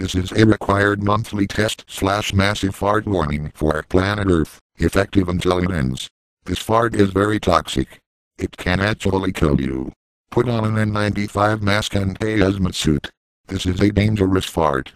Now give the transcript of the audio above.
This is a required monthly test slash massive fart warning for planet Earth, effective until it ends. This fart is very toxic. It can actually kill you. Put on an N95 mask and a hazmat suit. This is a dangerous fart.